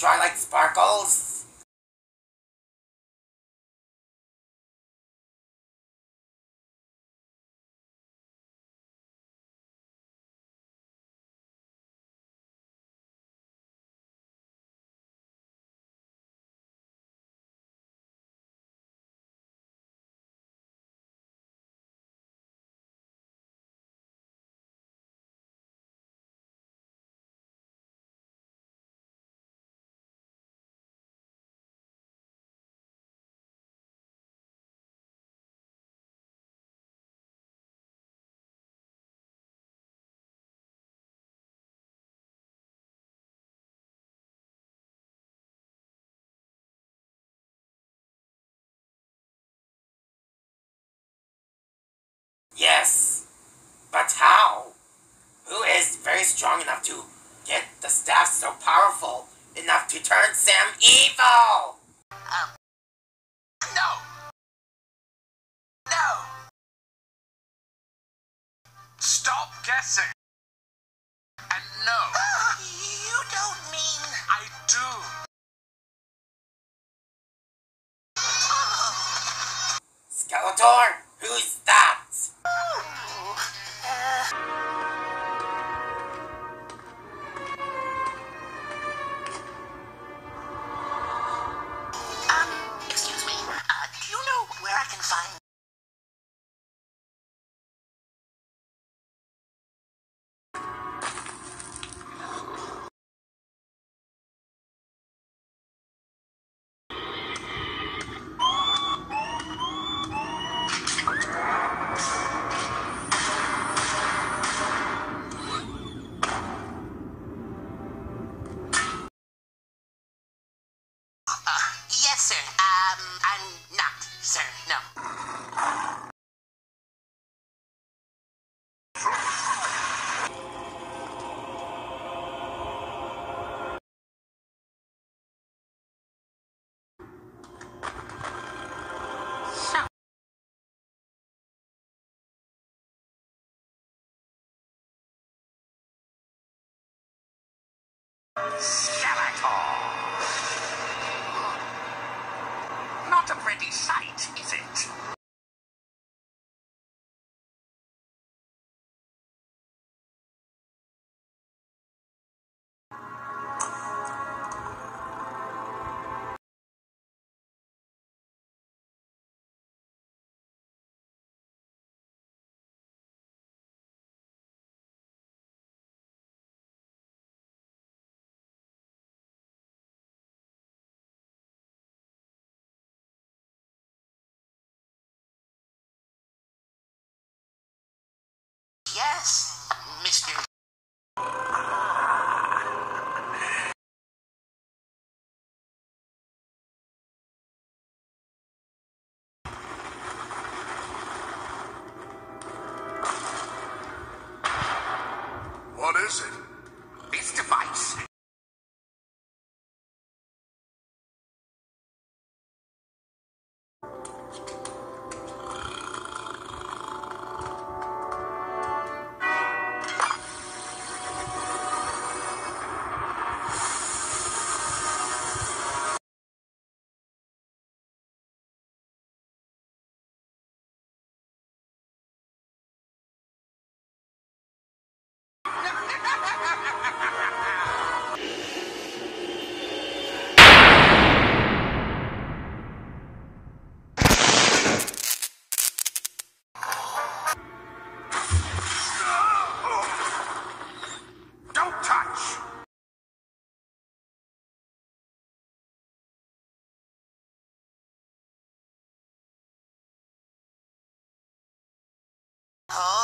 Princess Twilight Sparkles? Yes. But how? Who is very strong enough to get the staff so powerful enough to turn Sam evil? Um, no. No. Stop guessing. And no. You don't mean. I do. Skeletor, Skeletor. Not a pretty sight, is it? Oh.